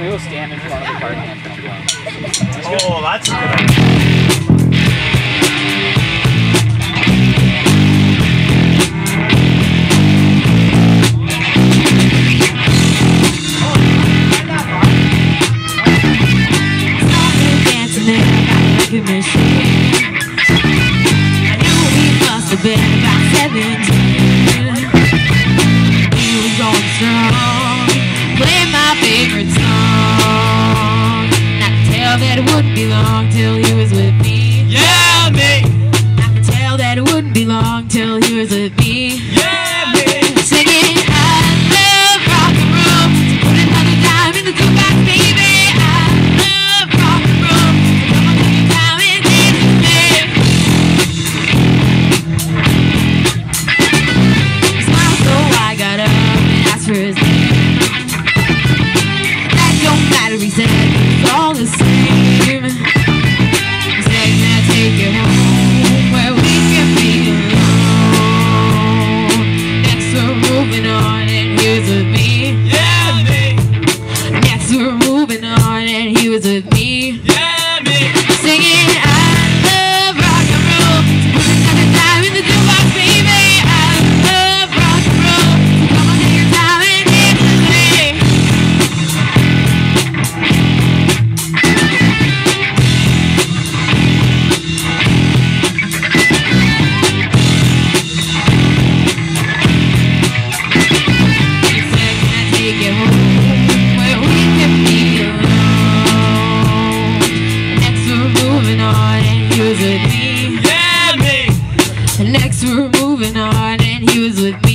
We will stand in front of the car film. Oh, that's a good idea. been about 17. He was going strong, my favorite song. And I could tell that it wouldn't be long till he was with me. Yeah, me. I could tell that it wouldn't be long till he was with me. Yeah, were moving on and he was with me. next we were moving on and he was with me.